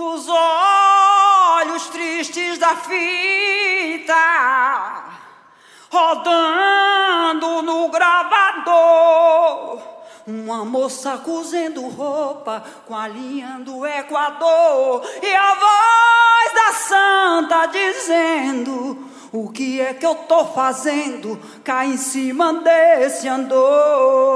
os olhos tristes da fita rodando no gravador. Uma moça cozendo roupa com a linha do Equador e a voz da santa dizendo: O que é que eu tô fazendo? Cá em cima desse andor.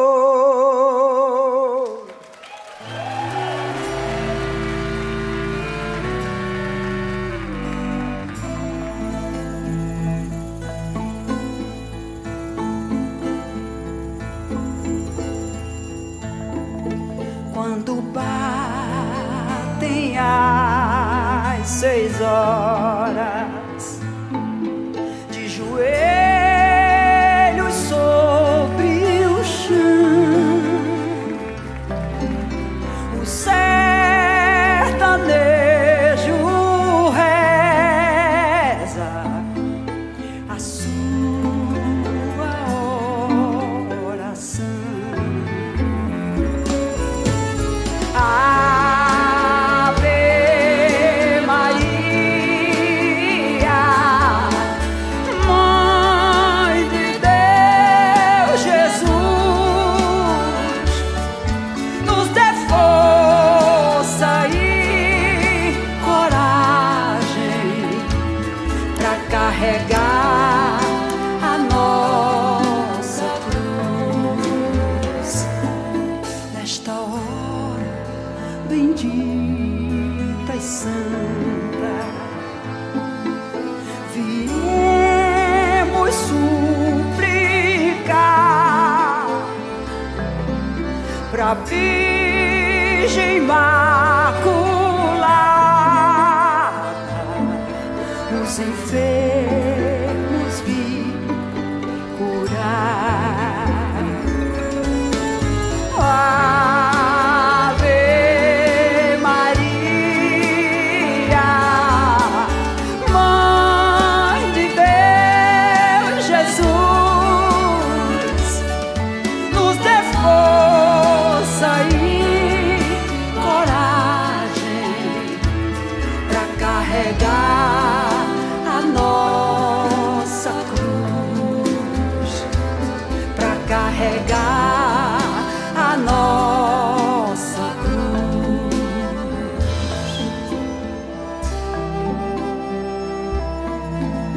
Seis horas para carregar a nossa cruz.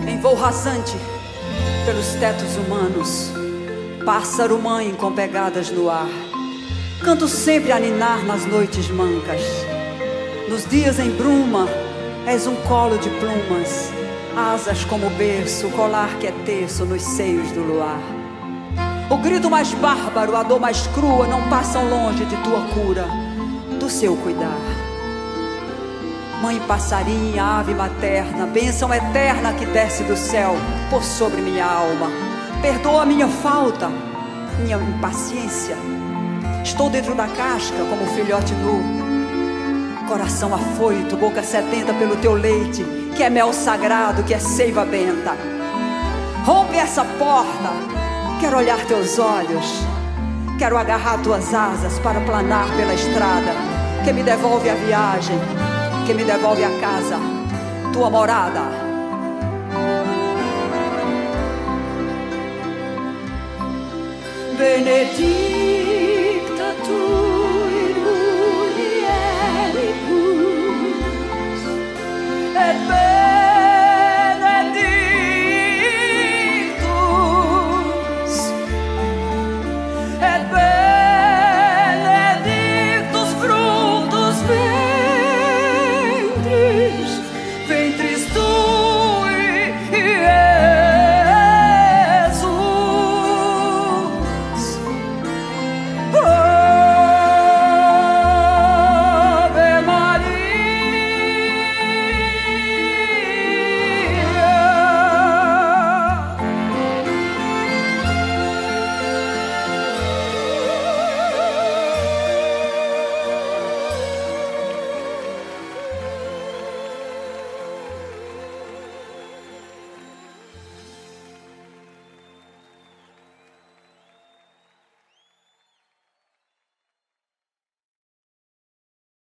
Em voo rasante pelos tetos humanos, pássaro mãe com pegadas no ar, canto sempre a ninar nas noites mancas. Nos dias em bruma, és um colo de plumas, asas como berço, colar que é terço nos seios do luar. O grito mais bárbaro, a dor mais crua não passam longe de tua cura, do seu cuidar. Mãe passarinha, ave materna, bênção eterna que desce do céu por sobre minha alma. Perdoa minha falta, minha impaciência. Estou dentro da casca como um filhote nu. Coração afoito, boca sedenta pelo teu leite, que é mel sagrado, que é seiva benta. Rompe essa porta, Quero olhar teus olhos. Quero agarrar tuas asas para planar pela estrada que me devolve a viagem, que me devolve a casa, tua morada. Benedicta tu et